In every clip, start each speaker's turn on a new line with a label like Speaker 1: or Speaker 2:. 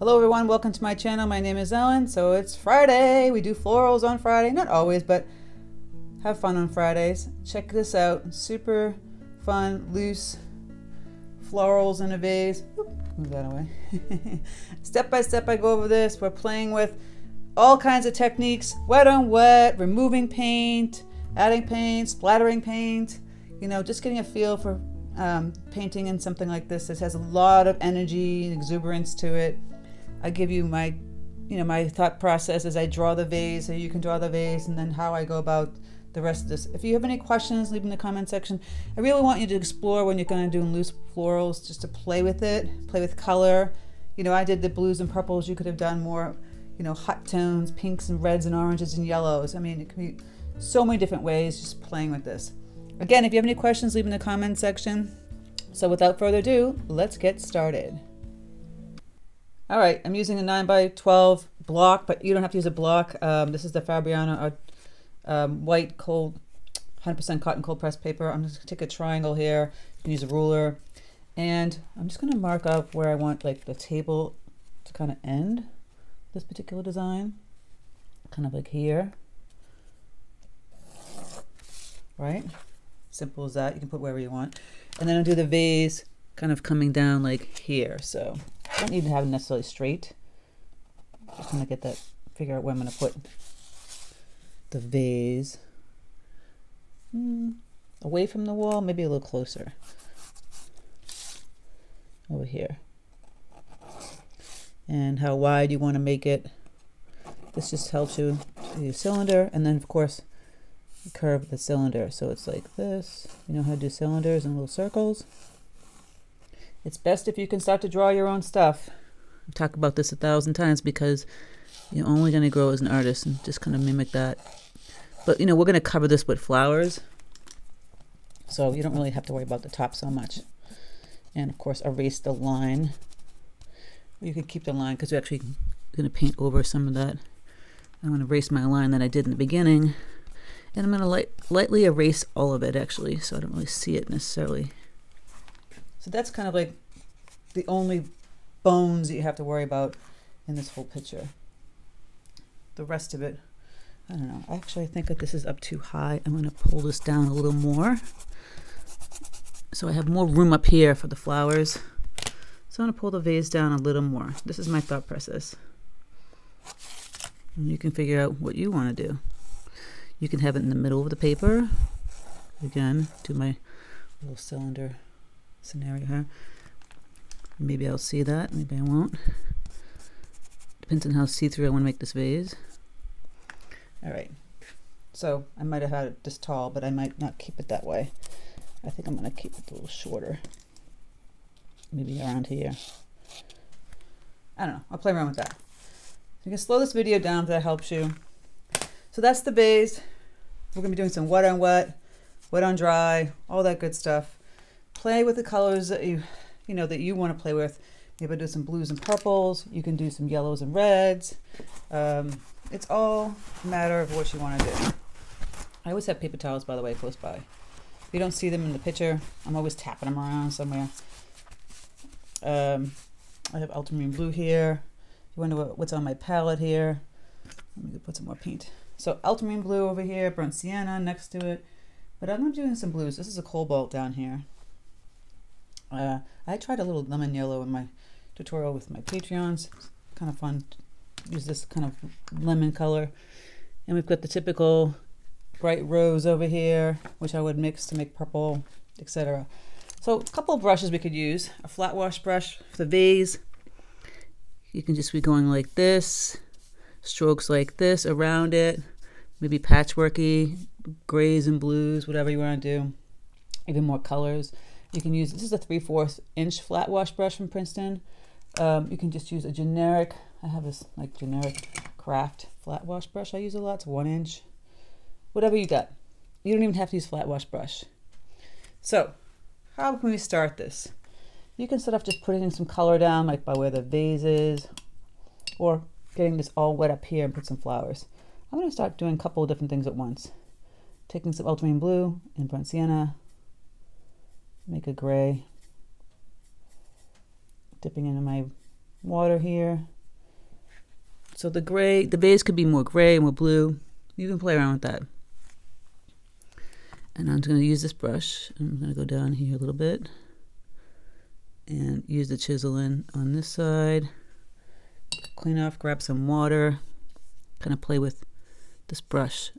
Speaker 1: Hello everyone, welcome to my channel. My name is Ellen. So it's Friday. We do florals on Friday. Not always, but have fun on Fridays. Check this out. Super fun, loose florals in a vase. Oop, move that away. step by step I go over this. We're playing with all kinds of techniques. Wet on wet, removing paint, adding paint, splattering paint. You know, just getting a feel for um, painting in something like this. This has a lot of energy and exuberance to it. I give you my, you know, my thought process as I draw the vase, so you can draw the vase, and then how I go about the rest of this. If you have any questions, leave in the comment section. I really want you to explore when you're going to do loose florals, just to play with it, play with color. You know, I did the blues and purples. You could have done more, you know, hot tones, pinks and reds and oranges and yellows. I mean, it can be so many different ways just playing with this. Again, if you have any questions, leave in the comment section. So without further ado, let's get started. All right, I'm using a 9 by 12 block, but you don't have to use a block. Um, this is the Fabriano uh, um, white cold, 100% cotton cold pressed paper. I'm just gonna take a triangle here. You can use a ruler. And I'm just gonna mark up where I want like the table to kind of end this particular design. Kind of like here. Right? Simple as that. You can put wherever you want. And then I'll do the vase kind of coming down like here. So don't need to have it necessarily straight. Just gonna get that, figure out where I'm gonna put the vase. Mm, away from the wall, maybe a little closer. Over here. And how wide you want to make it. This just helps you do your cylinder. And then of course, curve the cylinder. So it's like this. You know how to do cylinders and little circles. It's best if you can start to draw your own stuff. I talk about this a thousand times because you're only going to grow as an artist and just kind of mimic that. But, you know, we're going to cover this with flowers. So you don't really have to worry about the top so much. And, of course, erase the line. You can keep the line because we're actually going to paint over some of that. I'm going to erase my line that I did in the beginning. And I'm going to light, lightly erase all of it, actually, so I don't really see it necessarily. So that's kind of like the only bones that you have to worry about in this whole picture. The rest of it, I don't know. Actually, I think that this is up too high. I'm going to pull this down a little more. So I have more room up here for the flowers. So I'm going to pull the vase down a little more. This is my thought process. And you can figure out what you want to do. You can have it in the middle of the paper. Again, do my little cylinder scenario here. Maybe I'll see that, maybe I won't. Depends on how see-through I want to make this vase. All right, so I might have had it this tall, but I might not keep it that way. I think I'm going to keep it a little shorter. Maybe around here. I don't know. I'll play around with that. You can slow this video down if that helps you. So that's the vase. We're going to be doing some wet on wet, wet on dry, all that good stuff play with the colors that you, you know, that you want to play with. Maybe do some blues and purples. You can do some yellows and reds. Um, it's all a matter of what you want to do. I always have paper towels, by the way, close by. If you don't see them in the picture, I'm always tapping them around somewhere. Um, I have ultramarine blue here. You wonder what, what's on my palette here. Let me put some more paint. So ultramarine blue over here, burnt sienna next to it. But I'm doing some blues. This is a cobalt down here. Uh, I tried a little lemon yellow in my tutorial with my Patreons. It's kind of fun use this kind of lemon color. And we've got the typical bright rose over here, which I would mix to make purple, etc. So a couple of brushes we could use. A flat wash brush for the vase. You can just be going like this, strokes like this around it, maybe patchworky, grays and blues, whatever you want to do. Even more colors. You can use, this is a 3 4 inch flat wash brush from Princeton. Um, you can just use a generic, I have this like generic craft flat wash brush I use a lot. It's one inch. Whatever you got. You don't even have to use flat wash brush. So, how can we start this? You can start off just putting in some color down, like by where the vase is, or getting this all wet up here and put some flowers. I'm going to start doing a couple of different things at once. Taking some ultramarine blue and burnt sienna, make a gray, dipping into my water here. So the gray, the base could be more gray, more blue. You can play around with that. And I'm going to use this brush. I'm going to go down here a little bit and use the chisel in on this side. Clean off, grab some water, kind of play with this brush.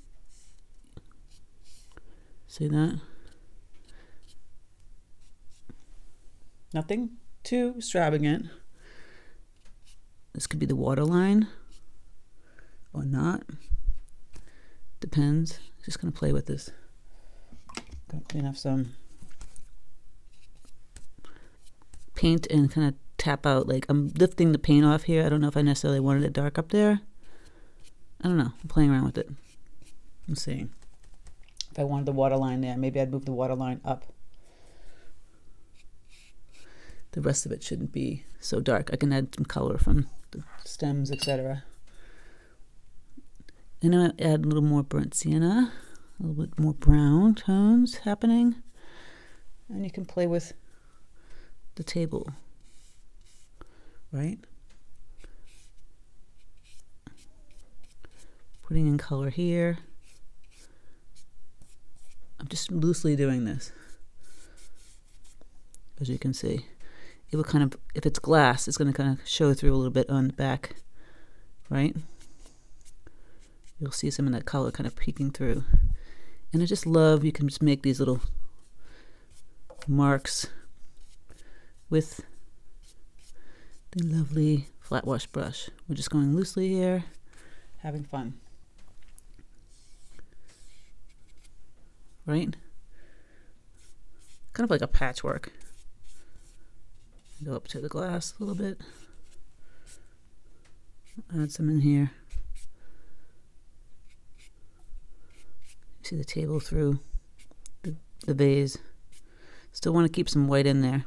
Speaker 1: See that? Nothing too extravagant. This could be the water line or not. Depends. Just gonna play with this. Gonna clean off some paint and kind of tap out. Like I'm lifting the paint off here. I don't know if I necessarily wanted it dark up there. I don't know. I'm playing around with it. I'm seeing. If I wanted the water line there, maybe I'd move the water line up. The rest of it shouldn't be so dark. I can add some color from the stems, etc. And I add a little more burnt sienna, a little bit more brown tones happening. And you can play with the table, right? Putting in color here. I'm just loosely doing this, as you can see it will kind of, if it's glass, it's going to kind of show through a little bit on the back, right? You'll see some of that color kind of peeking through. And I just love, you can just make these little marks with the lovely flat wash brush. We're just going loosely here, having fun. Right? Kind of like a patchwork. Go up to the glass a little bit. Add some in here. See the table through the, the vase. Still want to keep some white in there.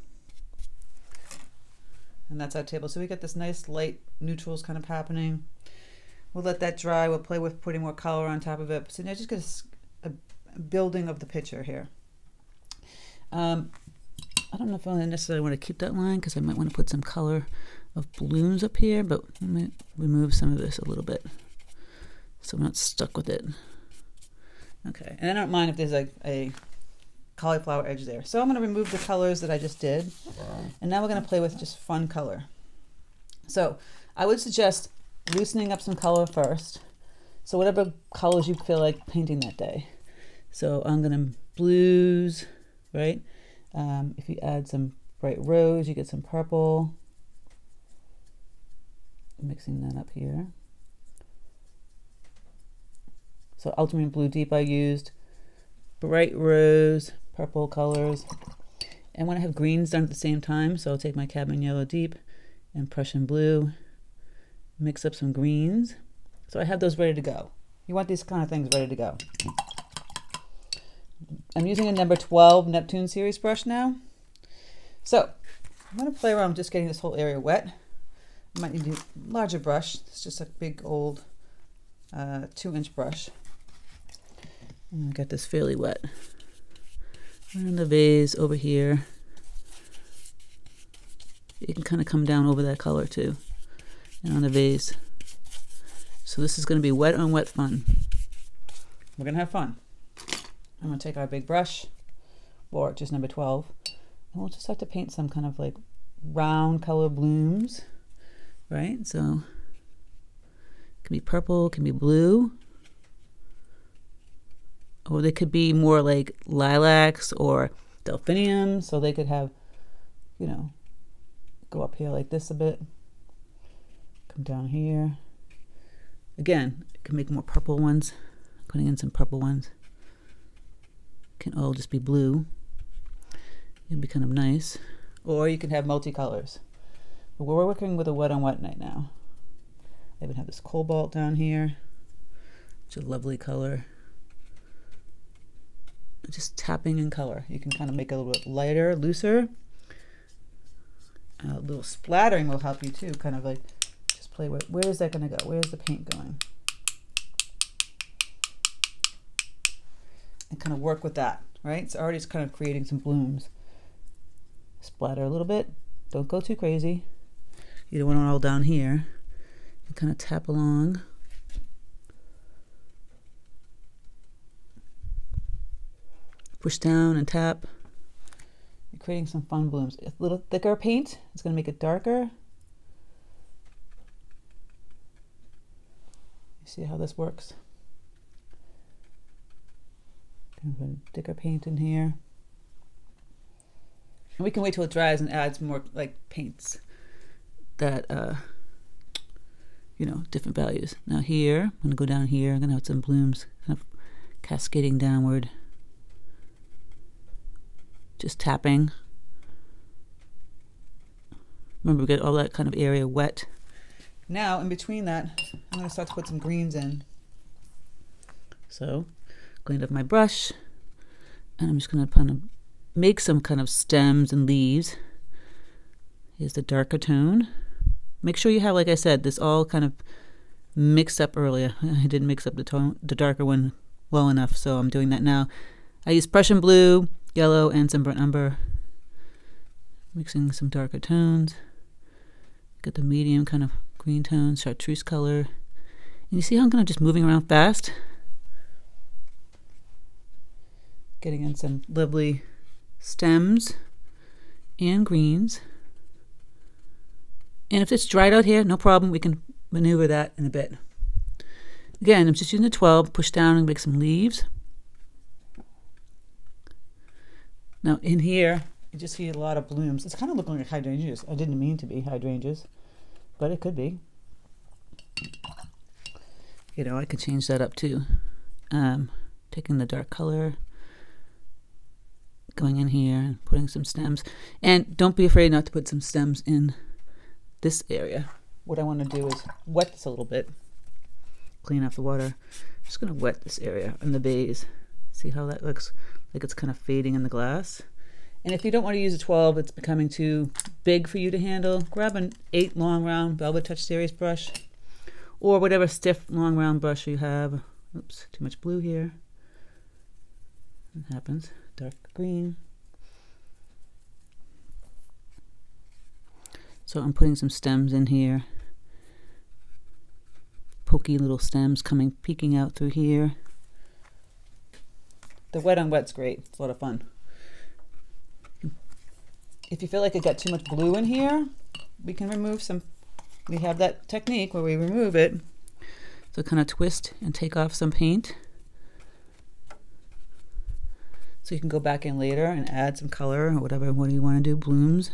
Speaker 1: And that's our table. So we got this nice light neutrals kind of happening. We'll let that dry. We'll play with putting more color on top of it. So now just get a, a building of the picture here. Um, I don't know if I necessarily want to keep that line because I might want to put some color of blooms up here, but I might remove some of this a little bit so I'm not stuck with it. Okay, and I don't mind if there's like a cauliflower edge there. So I'm going to remove the colors that I just did, and now we're going to play with just fun color. So I would suggest loosening up some color first. So whatever colors you feel like painting that day. So I'm going to blues, right? Um, if you add some bright rose, you get some purple. Mixing that up here. So ultramarine blue deep I used, bright rose, purple colors. And when I have greens done at the same time, so I'll take my cadmium yellow deep and Prussian blue, mix up some greens. So I have those ready to go. You want these kind of things ready to go. I'm using a number 12 Neptune series brush now. So I'm to play around just getting this whole area wet. I might need a larger brush. It's just a big old uh, two inch brush. To get this fairly wet. And the vase over here. You can kind of come down over that color too. And on the vase. So this is going to be wet on wet fun. We're going to have fun. I'm going to take our big brush, or just number 12, and we'll just have to paint some kind of like round color blooms, right? So it can be purple, can be blue, or they could be more like lilacs or delphinium, so they could have, you know, go up here like this a bit, come down here. Again, it can make more purple ones, putting in some purple ones can all just be blue. It'd be kind of nice. Or you can have multicolors. But we're working with a wet on wet night now. I even have this cobalt down here, which is a lovely color. Just tapping in color. You can kind of make it a little bit lighter, looser. A little splattering will help you too, kind of like just play with, where is that going to go? Where's the paint going? And kind of work with that, right? So already it's kind of creating some blooms. Splatter a little bit. Don't go too crazy. You don't want it all down here. You kind of tap along. Push down and tap. You're creating some fun blooms. A little thicker paint, it's going to make it darker. You see how this works? Kind of a thicker paint in here. And we can wait till it dries and add some more like paints that, uh, you know, different values. Now here, I'm to go down here. I'm to have some blooms kind of cascading downward just tapping. Remember, we get all that kind of area wet. Now, in between that, I'm to start to put some greens in. So, cleaned up my brush, and I'm just going to kind of make some kind of stems and leaves. Here's the darker tone. Make sure you have, like I said, this all kind of mixed up earlier. I didn't mix up the tone, the darker one well enough, so I'm doing that now. I use Prussian blue, yellow and some burnt umber. Mixing some darker tones. Get the medium kind of green tones, chartreuse color. And you see how I'm kind of just moving around fast? Getting in some lovely stems and greens. And if it's dried out here, no problem. We can maneuver that in a bit. Again, I'm just using the 12, push down and make some leaves. Now in here, you just see a lot of blooms. It's kind of looking like hydrangeas. I didn't mean to be hydrangeas, but it could be. You know, I could change that up too. Um, taking the dark color, going in here and putting some stems. And don't be afraid not to put some stems in this area. What I want to do is wet this a little bit, clean off the water. I'm just going to wet this area in the baize. See how that looks? like it's kind of fading in the glass. And if you don't want to use a 12, it's becoming too big for you to handle, grab an 8 long round Velvetouch Series brush or whatever stiff long round brush you have. Oops, too much blue here. It happens. Green. So I'm putting some stems in here. Pokey little stems coming, peeking out through here. The wet on wet's great. It's a lot of fun. If you feel like it got too much blue in here, we can remove some. We have that technique where we remove it. So kind of twist and take off some paint. So you can go back in later and add some color or whatever, what do you want to do, blooms.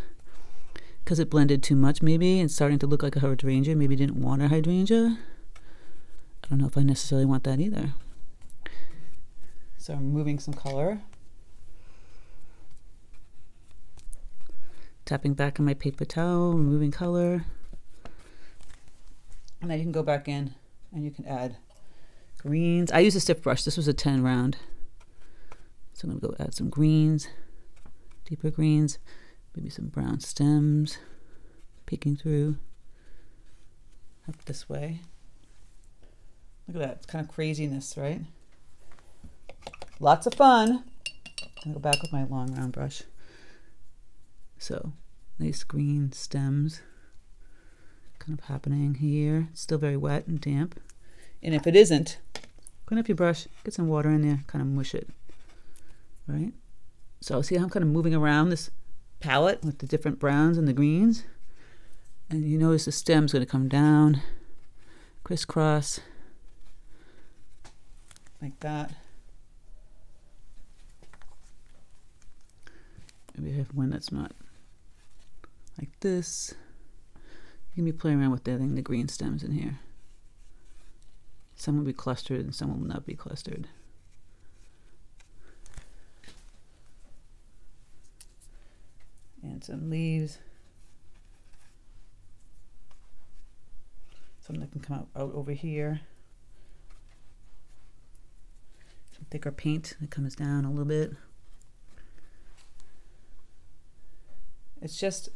Speaker 1: Because it blended too much maybe, and starting to look like a hydrangea. Maybe didn't want a hydrangea. I don't know if I necessarily want that either. So I'm moving some color. Tapping back on my paper towel, removing color. And then you can go back in and you can add greens. I use a stiff brush. This was a 10 round. So I'm going to go add some greens, deeper greens, maybe some brown stems peeking through up this way. Look at that. It's kind of craziness, right? Lots of fun. I'll go back with my long round brush. So nice green stems kind of happening here. It's still very wet and damp. And if it isn't, clean up your brush, get some water in there, kind of mush it. Right? So see how I'm kind of moving around this palette with the different browns and the greens. And you notice the stem's going to come down, crisscross, like that. Maybe I have one that's not like this. You can be playing around with adding the green stems in here. Some will be clustered and some will not be clustered. And some leaves. Something that can come out, out over here. Some thicker paint that comes down a little bit. It's just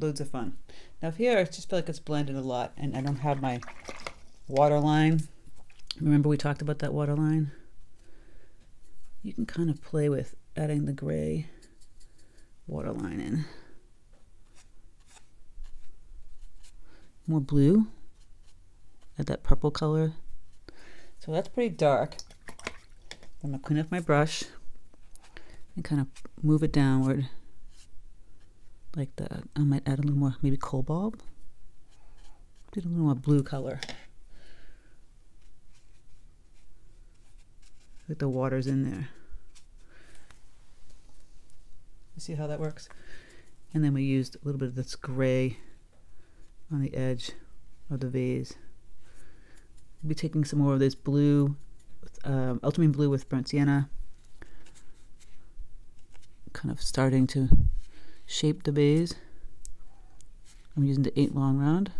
Speaker 1: loads of fun. Now here, I just feel like it's blended a lot and I don't have my water line. Remember we talked about that water line? You can kind of play with adding the gray water line in. more blue. Add that purple color. So that's pretty dark. I'm gonna clean up my brush and kind of move it downward like that. I might add a little more, maybe cobalt. Do a little more blue color. Like the water's in there. You see how that works? And then we used a little bit of this gray on the edge of the vase. We'll be taking some more of this blue, um, ultramarine blue with burnt sienna. Kind of starting to shape the vase. I'm using the 8 long round.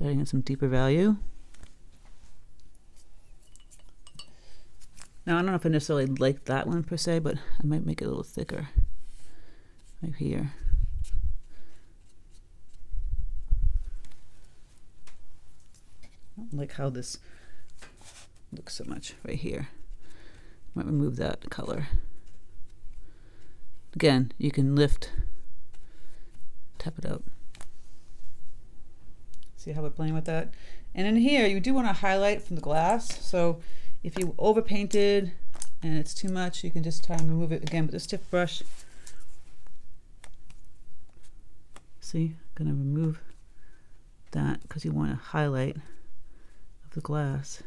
Speaker 1: Adding in some deeper value. Now, I don't know if I necessarily like that one per se, but I might make it a little thicker right here. I don't like how this looks so much right here. Might remove that color. Again, you can lift, tap it out. See how we're playing with that? And in here, you do want to highlight from the glass. So if you overpainted and it's too much, you can just try and remove it again with a stiff brush. See, I'm gonna remove that because you want to highlight of the glass.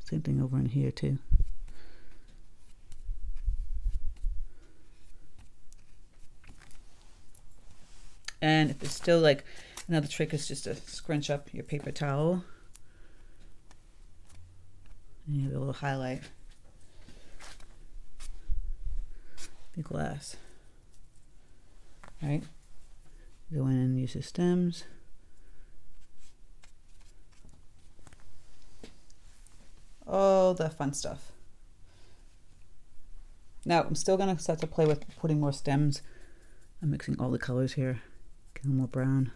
Speaker 1: Same thing over in here too. And if it's still like, another trick is just to scrunch up your paper towel. And you have a little highlight. The glass. Right? Go in and use the stems. All the fun stuff. Now I'm still gonna start to play with putting more stems. I'm mixing all the colors here a little more brown.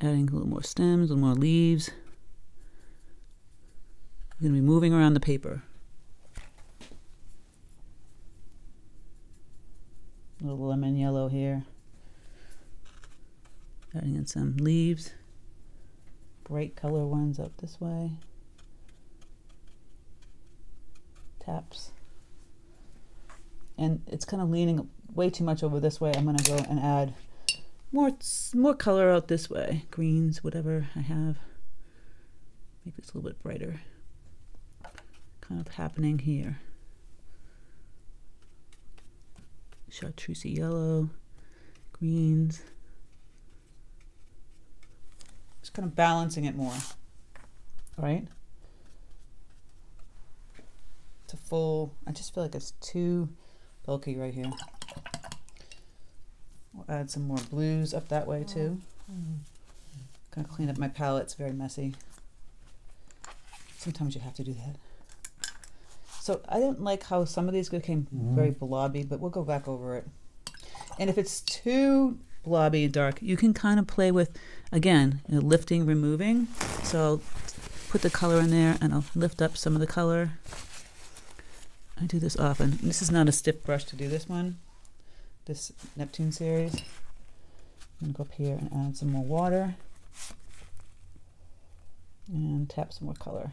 Speaker 1: Adding a little more stems, a little more leaves. I'm going to be moving around the paper. A little lemon yellow here. Adding in some leaves. Bright color ones up this way. Taps. And it's kind of leaning way too much over this way. I'm going to go and add more more color out this way. Greens whatever I have. Make this a little bit brighter. Kind of happening here. Chartreuse yellow. Greens. Just kind of balancing it more. Right? To full I just feel like it's too bulky right here We'll add some more blues up that way too. Gonna clean up my palette, it's very messy. Sometimes you have to do that. So I don't like how some of these became mm-hmm. very blobby, but we'll go back over it. And if it's too blobby and dark, you can kind of play with, again, you know, lifting, removing. So I'll put the color in there and I'll lift up some of the color. I do this often. This is not a stiff brush to do this one this Neptune series. I'm going to go up here and add some more water and tap some more color.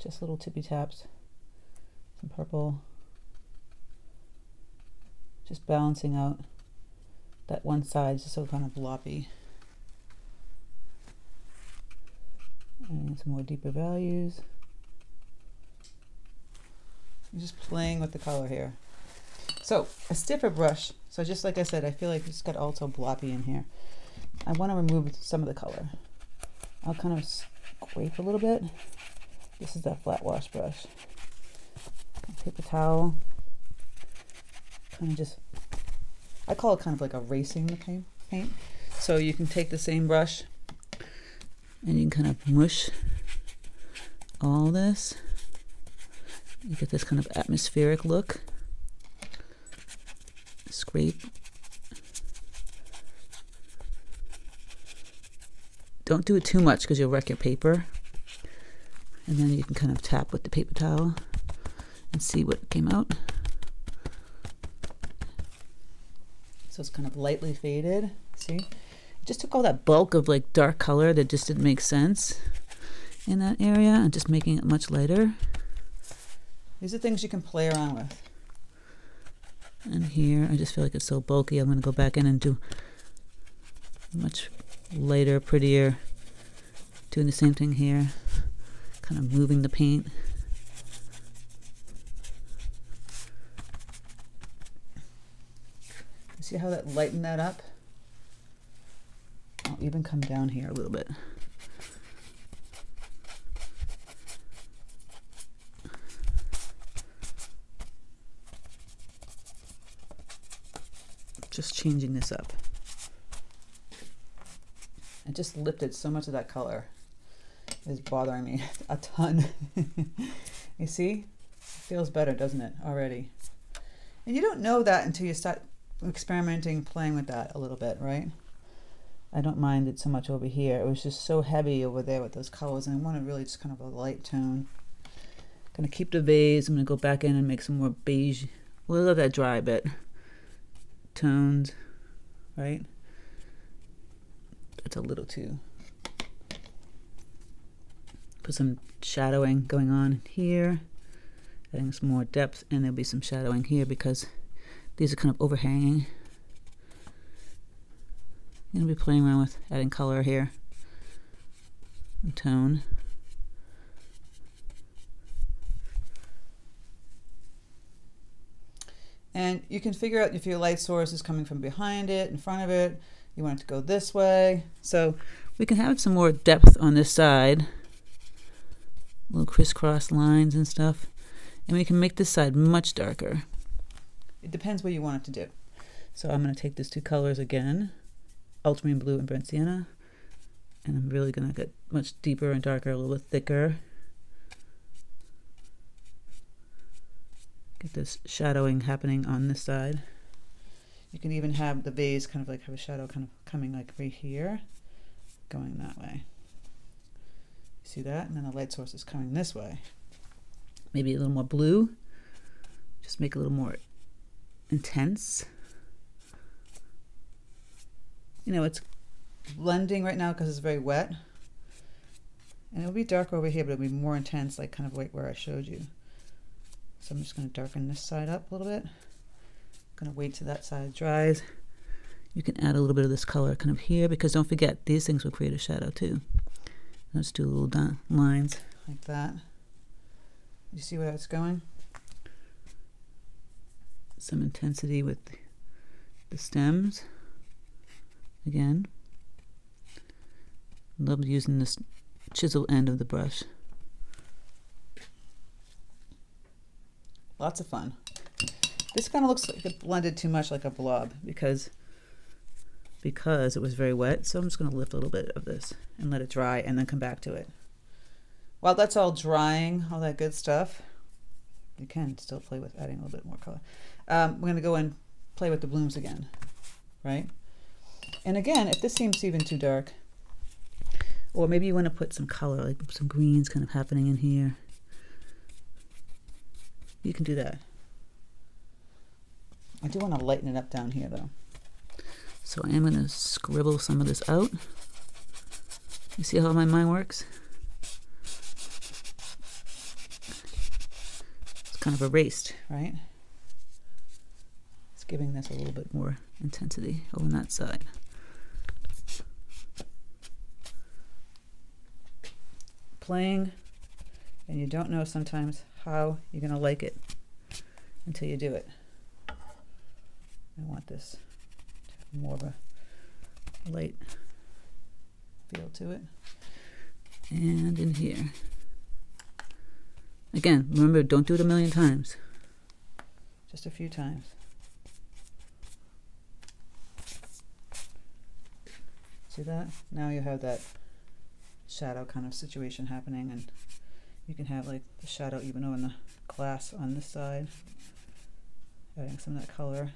Speaker 1: Just little tippy taps, some purple, just balancing out that one side just so kind of loppy. And some more deeper values. I'm just playing with the color here. So a stiffer brush. So just like I said, I feel like it's got all so bloppy in here. I want to remove some of the color. I'll kind of scrape a little bit. This is that flat wash brush. Paper towel. Kind of just, I call it kind of like erasing the paint. paint. So you can take the same brush and you can kind of mush all this. You get this kind of atmospheric look Don't do it too much because you'll wreck your paper. And then you can kind of tap with the paper towel and see what came out. So it's kind of lightly faded. See? It just took all that bulk of like dark color that just didn't make sense in that area and just making it much lighter. These are things you can play around with. And here, I just feel like it's so bulky. I'm going to go back in and do much lighter, prettier. Doing the same thing here. Kind of moving the paint. See how that lightened that up? I'll even come down here a little bit. Just changing this up. It just lifted so much of that color. It's bothering me a ton. you see? It feels better, doesn't it, already? And you don't know that until you start experimenting, playing with that a little bit, right? I don't mind it so much over here. It was just so heavy over there with those colors, and I want to really just kind of a light tone. Gonna keep the vase. I'm gonna go back in and make some more beige. We'll let that dry a bit. Tones, right? That's a little too. Put some shadowing going on here, adding some more depth, and there'll be some shadowing here because these are kind of overhanging. I'm going to be playing around with adding color here and tone. And you can figure out if your light source is coming from behind it, in front of it, you want it to go this way. So we can have some more depth on this side, little crisscross lines and stuff. And we can make this side much darker. It depends what you want it to do. So I'm going to take these two colors again, ultramarine blue and burnt sienna, and I'm really going to get much deeper and darker, a little bit thicker. Get this shadowing happening on this side. You can even have the vase kind of like have a shadow kind of coming like right here, going that way. See that? And then the light source is coming this way. Maybe a little more blue. Just make a little more intense. You know, it's blending right now because it's very wet. And it'll be darker over here, but it'll be more intense, like kind of like where I showed you. So I'm just going to darken this side up a little bit. I'm going to wait till that side dries. You can add a little bit of this color kind of here because don't forget, these things will create a shadow too. Let's do little lines like that. You see where it's going? some intensity with the stems again. Love using this chisel end of the brush. Lots of fun. This kind of looks like it blended too much like a blob because because it was very wet. So I'm just going to lift a little bit of this and let it dry and then come back to it. While that's all drying, all that good stuff, you can still play with adding a little bit more color. Um, we're going to go and play with the blooms again, right? And again, if this seems even too dark, or maybe you want to put some color, like some greens kind of happening in here, you can do that. I do want to lighten it up down here though. So I am going to scribble some of this out. You see how my mind works? It's kind of erased, right? It's giving this a little bit more intensity on that side. Playing, and you don't know sometimes how you're going to like it until you do it. I want this to have more of a light feel to it. And in here. Again, remember, don't do it a million times. Just a few times. See that? Now you have that shadow kind of situation happening and you can have like the shadow even on the glass on this side. Adding some of that color.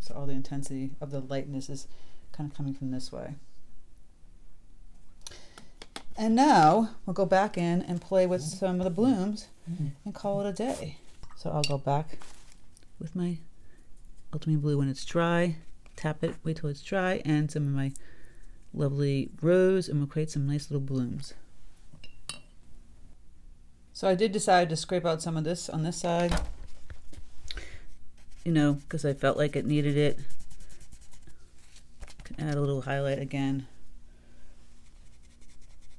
Speaker 1: So all the intensity of the lightness is kind of coming from this way. And now we'll go back in and play with mm-hmm. some of the blooms mm-hmm. and call it a day. So I'll go back with my ultramarine blue when it's dry, tap it, wait till it's dry, and some of my lovely rose, and we'll create some nice little blooms. So I did decide to scrape out some of this on this side, you know, because I felt like it needed it. Can add a little highlight again.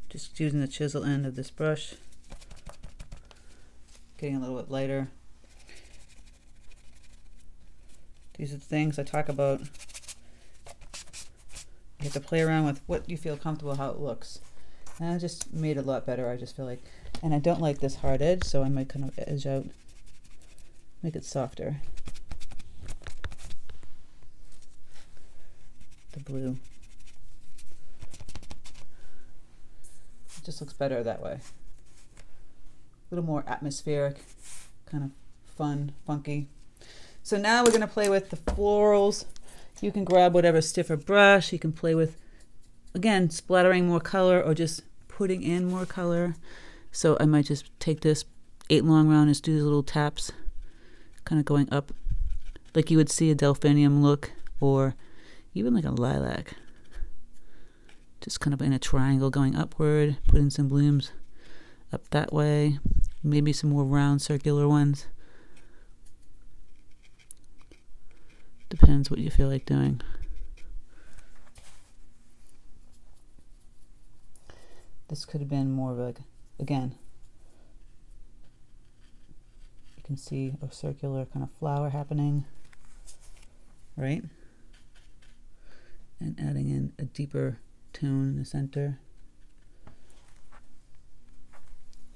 Speaker 1: Just using the chisel end of this brush. Getting a little bit lighter. These are the things I talk about. You have to play around with what you feel comfortable, how it looks. And I just made it a lot better, I just feel like. And I don't like this hard edge, so I might kind of edge out, make it softer. The blue. It just looks better that way. A little more atmospheric, kind of fun, funky. So now we're going to play with the florals. You can grab whatever stiffer brush. You can play with, again, splattering more color or just putting in more color. So I might just take this eight long round and do these little taps, kind of going up, like you would see a delphinium look or even like a lilac just kind of in a triangle going upward, put in some blooms up that way, maybe some more round circular ones. Depends what you feel like doing. This could have been more of like, again, you can see a circular kind of flower happening, right? And adding in a deeper tone in the center.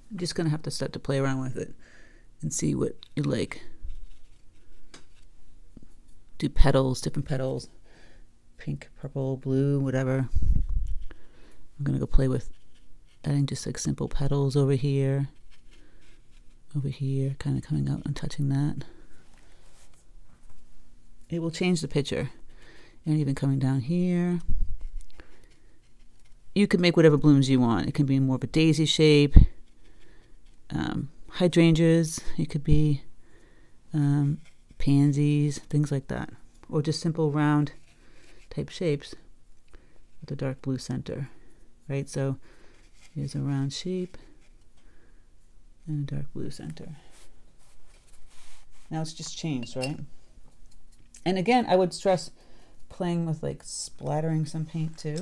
Speaker 1: I'm just gonna have to start to play around with it and see what you like. Do petals, different petals, pink, purple, blue, whatever. I'm gonna go play with adding just like simple petals over here, over here, kind of coming out and touching that. It will change the picture. And even coming down here you can make whatever blooms you want. It can be more of a daisy shape, um, hydrangeas. It could be um, pansies, things like that, or just simple round type shapes with a dark blue center, right? So here's a round shape and a dark blue center. Now it's just changed, right? And again, I would stress playing with like splattering some paint too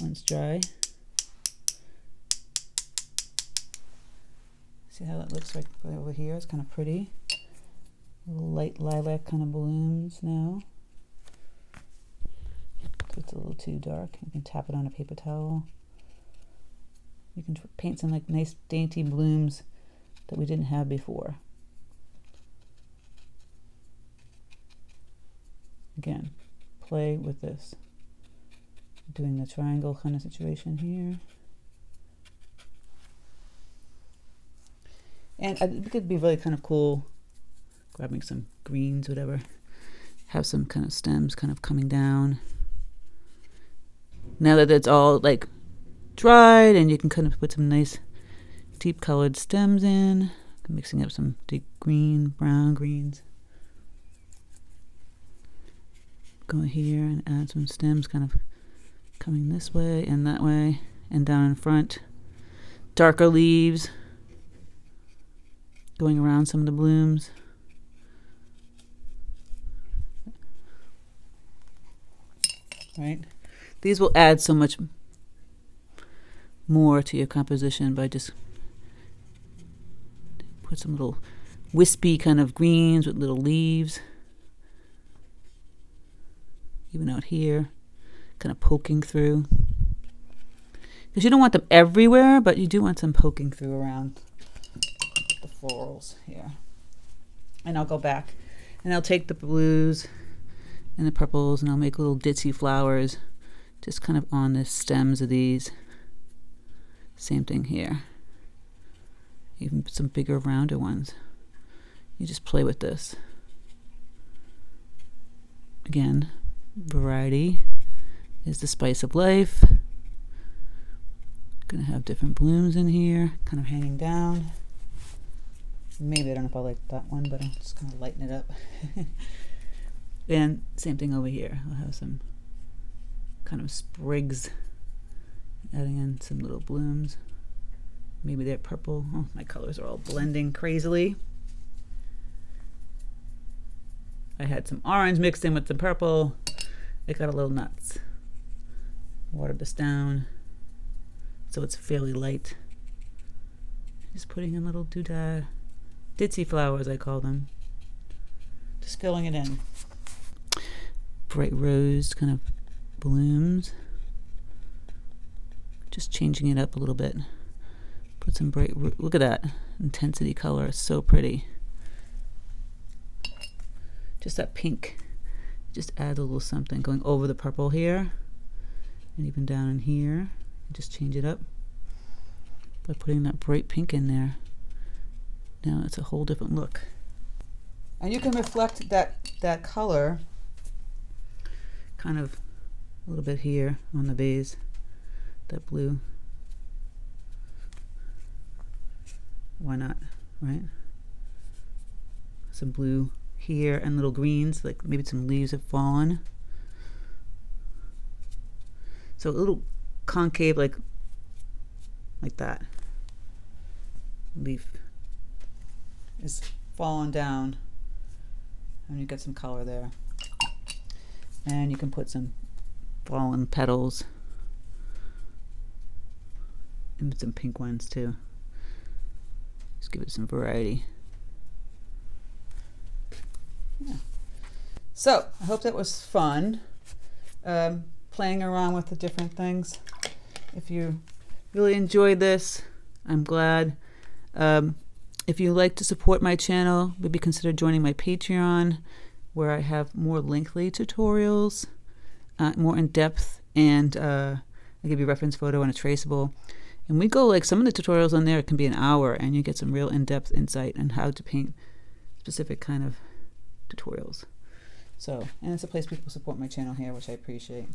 Speaker 1: once dry. See how that looks like over here? It's kind of pretty. Little light lilac kind of blooms now. It's a little too dark. You can tap it on a paper towel. You can paint some like nice dainty blooms that we didn't have before. Again, play with this doing the triangle kind of situation here. And uh, it could be really kind of cool grabbing some greens, whatever. Have some kind of stems kind of coming down. Now that it's all like dried and you can kind of put some nice deep colored stems in. Mixing up some deep green, brown greens. Go here and add some stems kind of coming this way and that way and down in front. Darker leaves going around some of the blooms. Right? These will add so much more to your composition by just put some little wispy kind of greens with little leaves. Even out here kind of poking through. Because you don't want them everywhere, but you do want some poking through around the florals here. And I'll go back and I'll take the blues and the purples and I'll make little ditzy flowers just kind of on the stems of these. Same thing here. Even some bigger, rounder ones. You just play with this. Again, variety is the spice of life. Gonna have different blooms in here, kind of hanging down. Maybe I don't know if I like that one, but I'm just gonna lighten it up. and same thing over here. I'll have some kind of sprigs, adding in some little blooms. Maybe they're purple. Oh, my colors are all blending crazily. I had some orange mixed in with some purple. It got a little nuts. Watered this down so it's fairly light. Just putting in little doodad, ditzy flowers I call them. Just filling it in. Bright rose kind of blooms. Just changing it up a little bit. Put some bright, look at that intensity color, it's so pretty. Just that pink, just add a little something going over the purple here and even down in here just change it up by putting that bright pink in there. Now it's a whole different look. And you can reflect that, that color kind of a little bit here on the base, that blue. Why not, right? Some blue here and little greens, like maybe some leaves have fallen. So a little concave like like that leaf is falling down and you get some color there and you can put some fallen petals and some pink ones too just give it some variety yeah. so I hope that was fun um, playing around with the different things if you really enjoyed this, I'm glad. Um, if you like to support my channel, maybe consider joining my Patreon, where I have more lengthy tutorials, uh, more in depth, and uh, I give you reference photo and a traceable. And we go like some of the tutorials on there can be an hour, and you get some real in-depth insight on how to paint specific kind of tutorials. So, and it's a place people support my channel here, which I appreciate.